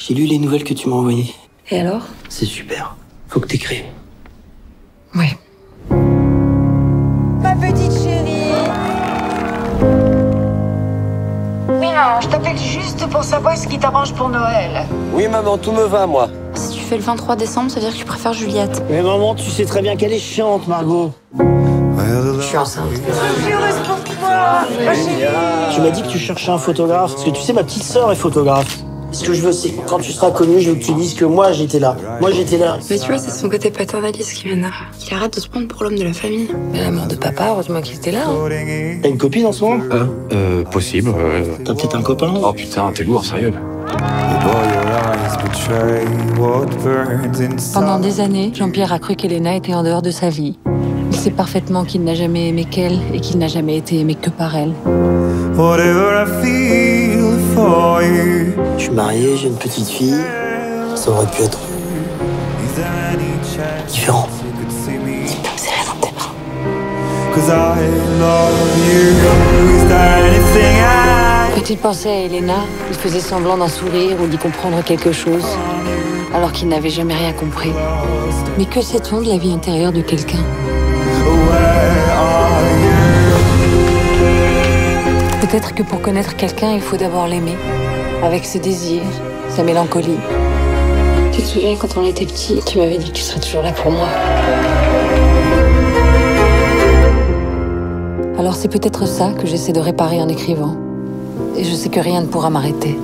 J'ai lu les nouvelles que tu m'as envoyées. Et alors? C'est super. Faut que t'écrives. Oui. Ma petite chérie Oui, maman, je t'appelle juste pour savoir ce qui t'arrange pour Noël. Oui, maman, tout me va, moi. Si tu fais le 23 décembre, ça veut dire que tu préfères Juliette. Mais maman, tu sais très bien qu'elle est chiante, Margot. Je suis enceinte. Je suis heureuse pour toi, ma chérie. Tu m'as dit que tu cherchais un photographe. Parce que tu sais, ma petite sœur est photographe. Ce que je veux, c'est que quand tu seras connu, je veux que tu dises que moi, j'étais là. Moi, j'étais là. Mais tu vois, c'est son côté paternaliste qui m'énerve. Il arrête de se prendre pour l'homme de la famille. Mais la mort de papa, heureusement qu'il était là. hein. T'as une copine en ce moment? Euh, possible. euh. T'as peut-être un copain Oh putain, t'es lourd, sérieux. Pendant des années, Jean-Pierre a cru qu'Elena était en dehors de sa vie. Il sait parfaitement qu'il n'a jamais aimé qu'elle et qu'il n'a jamais été aimé que par elle. Je suis marié, j'ai une petite fille. Ça aurait pu être différent. C'est rien dans tes bras. Quand il pensait à Elena, il faisait semblant d'en sourire ou d'y comprendre quelque chose, alors qu'il n'avait jamais rien compris. Mais que sait-on de la vie intérieure de quelqu'un? Peut-être que pour connaître quelqu'un, il faut d'abord l'aimer, avec ses désirs, sa mélancolie. Tu te souviens quand on était petit, tu m'avais dit que tu serais toujours là pour moi. Alors c'est peut-être ça que j'essaie de réparer en écrivant. Et je sais que rien ne pourra m'arrêter.